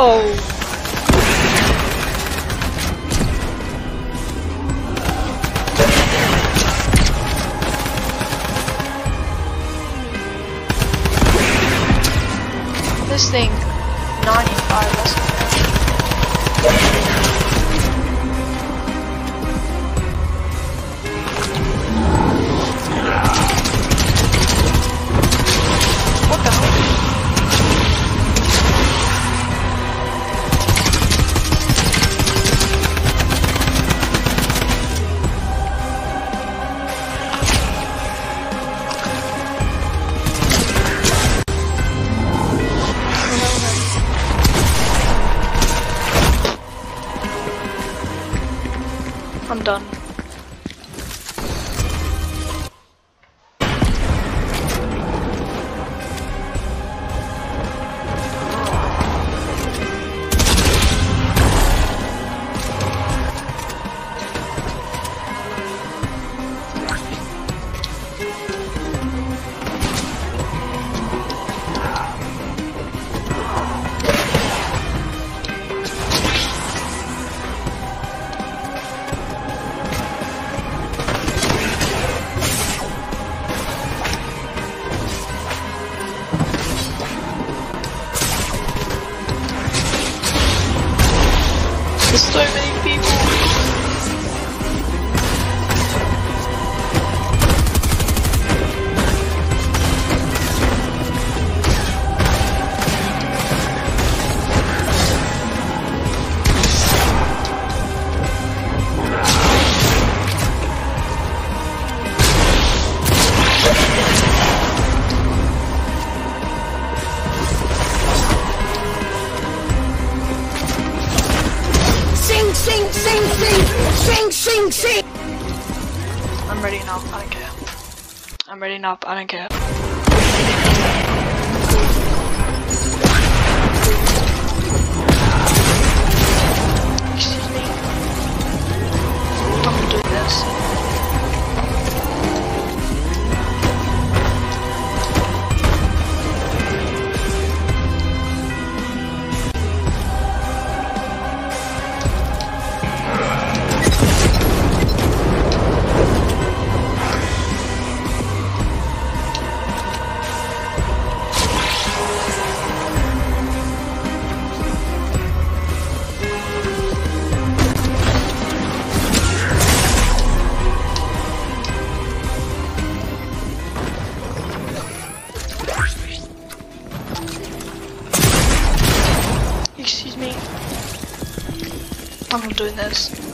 Oh. This thing, 95 less I'm done. People. Sing, sing, sing, sing. I'm ready now. I don't care. I'm ready now. I don't care. I'm not doing this.